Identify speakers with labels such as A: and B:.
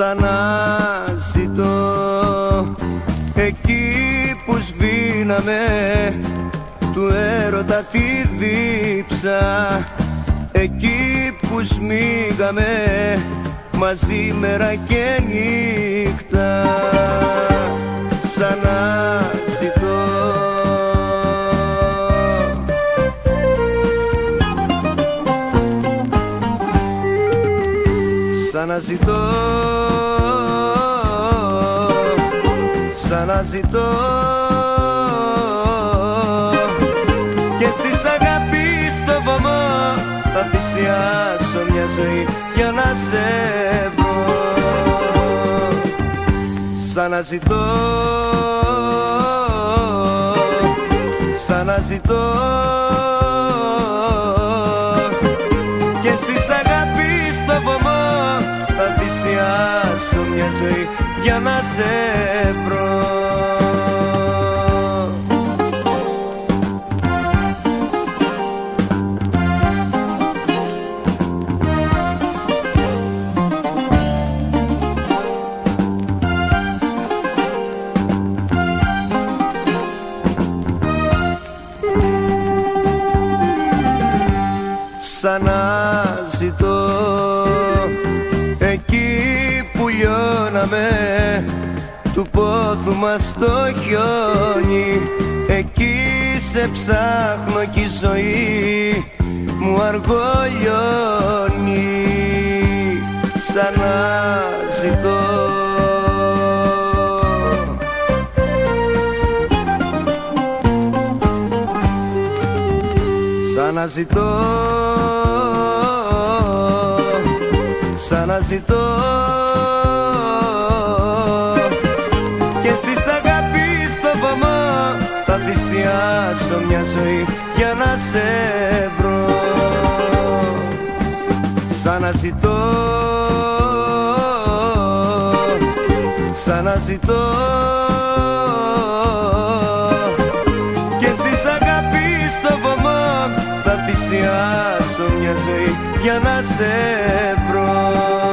A: σαν να ζητώ εκεί που σβήναμε του έρωτα τη δίψα. Εκεί που σμίγαμε μαζί μέρα και νύχτα. Σαν να ζητώ σαν να ζητώ σαν να ζητώ και στις αγάπης στο βωμό θα θυσιάσω μια ζωή για να σε βρω. Σαν να για να σε βρω. Σαν να λιώναμε του πόθου μας το χιόνι. Εκεί σε ψάχνω κι η ζωή μου αργολιώνει. Σαν να ζητώ. Σαν να ζητώ. Σαν να ζητώ θυσιάσω μια ζωή για να σε βρω. Σαν να ζητώ σαν να ζητώ. Και στις αγάπης στο βωμό θα θυσιάσω μια ζωή για να σε βρω